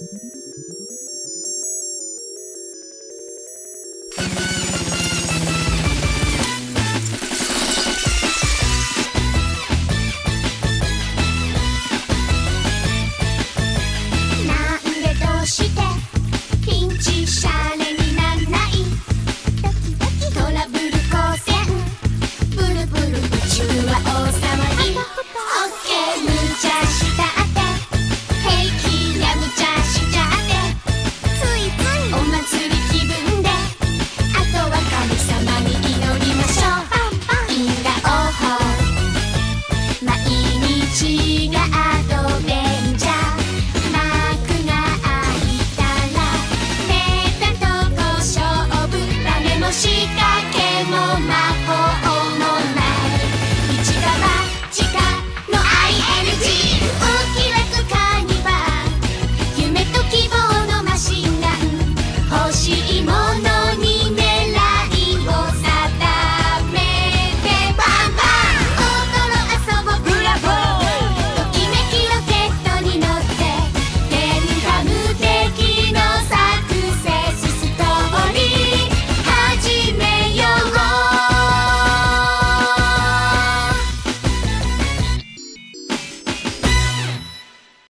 嗯。した